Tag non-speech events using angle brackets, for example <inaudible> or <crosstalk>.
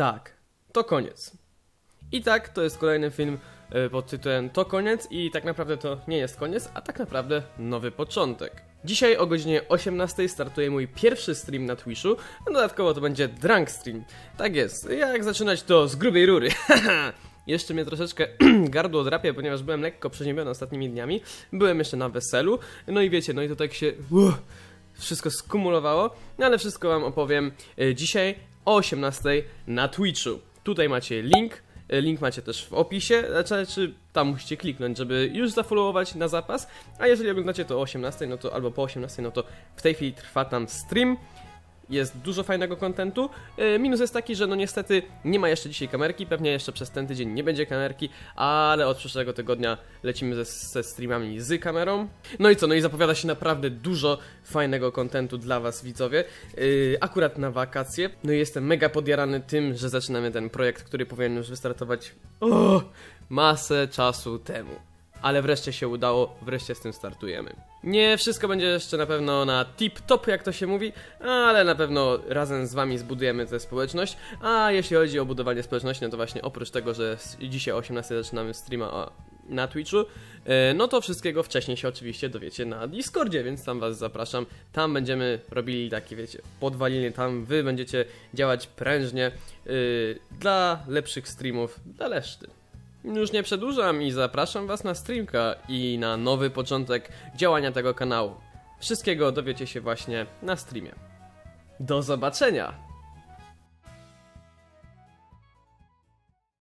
Tak, to koniec. I tak, to jest kolejny film e, pod tytułem To koniec i tak naprawdę to nie jest koniec, a tak naprawdę nowy początek. Dzisiaj o godzinie 18 startuje mój pierwszy stream na Twitchu, a dodatkowo to będzie drunk stream. Tak jest, jak zaczynać to z grubej rury. <laughs> Jeszcze mnie troszeczkę <clears throat> gardło drapie, ponieważ byłem lekko przeziębiony ostatnimi dniami. Byłem jeszcze na weselu, no i wiecie, no i to tak się uff, wszystko skumulowało, no ale wszystko wam opowiem e, dzisiaj o 18 na Twitchu. Tutaj macie link, e, link macie też w opisie, znaczy tam musicie kliknąć, żeby już zafollowować na zapas, a jeżeli oglądacie to o 18, no to albo po 18, no to w tej chwili trwa tam stream. Jest dużo fajnego kontentu. E, Minus jest taki, że no niestety nie ma jeszcze dzisiaj kamerki, pewnie jeszcze przez ten tydzień nie będzie kamerki, ale od przyszłego tygodnia lecimy ze, ze streamami z kamerą. No i co, no i zapowiada się naprawdę dużo fajnego kontentu dla was widzowie, Yy, akurat na wakacje. No i jestem mega podjarany tym, że zaczynamy ten projekt, który powinien już wystartować o, masę czasu temu. Ale wreszcie się udało, wreszcie z tym startujemy. Nie wszystko będzie jeszcze na pewno na tip-top, jak to się mówi, ale na pewno razem z wami zbudujemy tę społeczność. A jeśli chodzi o budowanie społeczności, no to właśnie oprócz tego, że dzisiaj o 18 zaczynamy streama na Twitchu, e, no to wszystkiego wcześniej się oczywiście dowiecie na Discordzie, więc tam was zapraszam. Tam będziemy robili takie, wiecie, podwaliny, tam wy będziecie działać prężnie yy, dla lepszych streamów, dla reszty. Już nie przedłużam i zapraszam Was na streamka i na nowy początek działania tego kanału. Wszystkiego dowiecie się właśnie na streamie. Do zobaczenia!